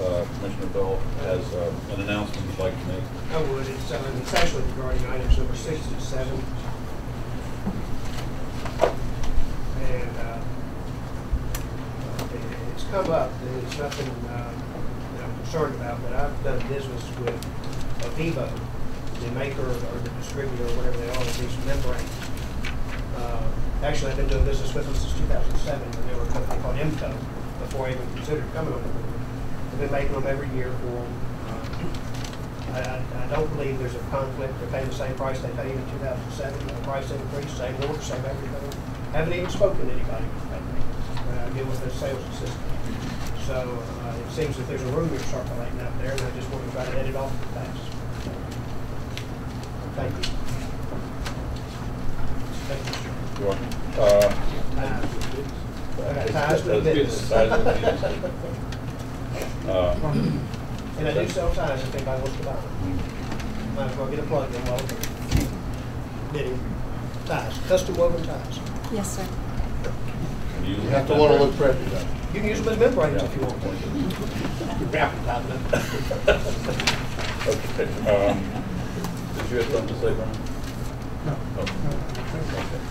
uh, Commissioner Bell has uh, an announcement he'd like to make. I would, it's, uh, it's actually regarding items number six to seven. And, uh, uh, it- it's come up, and it's nothing, uh, that I'm concerned about, but I've done business with Avivo, the maker or the distributor, or whatever they are, of these membranes. Actually, I've been doing business with them since two thousand seven, when they were a company called IMCO, before I even considered coming on board. Been making them every year for them. Uh, I, I, I don't believe there's a conflict, they're paying the same price they paid in two thousand seven, no price increase, same order, same everything. Haven't even spoken to anybody when I deal with the sales assistant. So, uh, it seems that there's a rumor circulating out there, and I just want to try to head it off the pass. Thank you. Thank you, sir. You want, uh, Uh, I got ties to the business. Ties to the business. Uh, And I do sell ties if anybody wants to buy them. Might as well get a plug in while I'm bidding. Ties, custom woven ties. Yes, sir. you You have to want to look pretty though. You can use them as membranes if you want to. You're advertising them. Okay, um, did you have something to say, Brian? No. Okay.